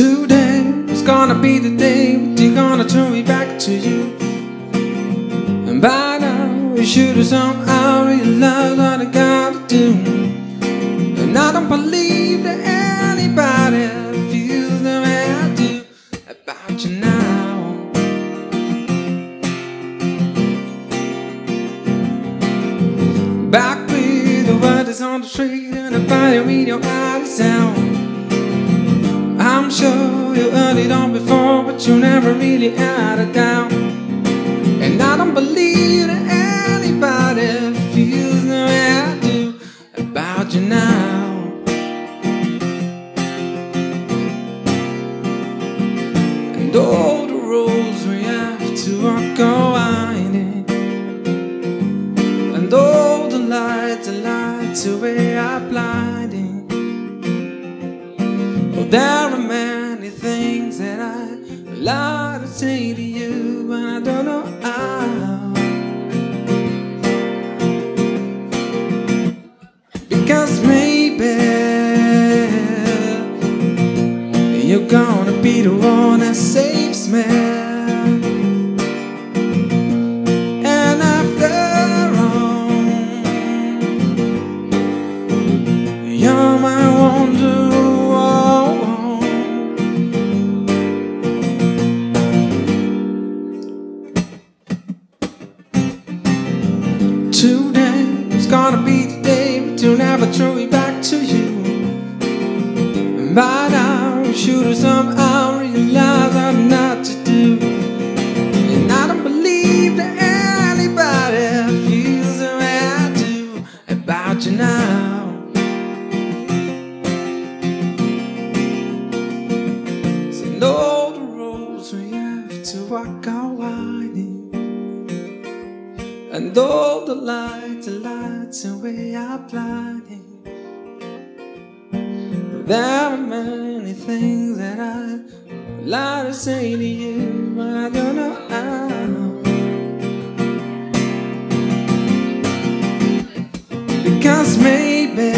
Today is gonna be the day they're gonna turn me back to you. And by now, you should have somehow realized what I gotta do. And I don't believe that anybody feels the way I do about you now. Back with the word is on the street and the fire in your eyes sound. Sure you it all before, but you never really had a doubt. And I don't believe that anybody feels the way I do about you now. And all the roads we have to walk are winding. And all the lights, the lights away are blinding. Oh, there are Would to say to you, but I don't know how. Because maybe you're gonna be the one that saves me. Today was gonna be the day, but you'll never throw it back to you. By now, you should have somehow realized what not to And all the lights, the lights and we are blinding. There are many things that I would like to say to you, but I don't know how. Because maybe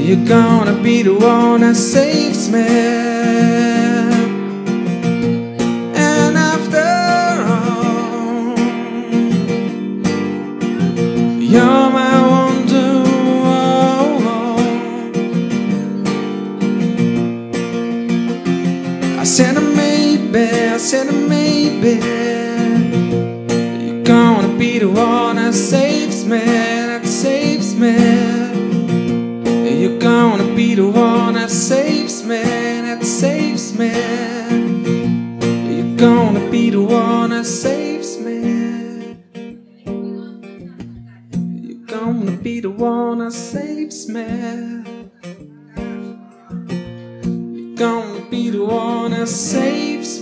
you're gonna be the one that saves me. Said maybe. You're gonna be the one that saves me, that saves me. You're gonna be the one that saves me, that saves me. You're gonna be the one that saves me. You're gonna be the one that saves me. Gonna be the one that saves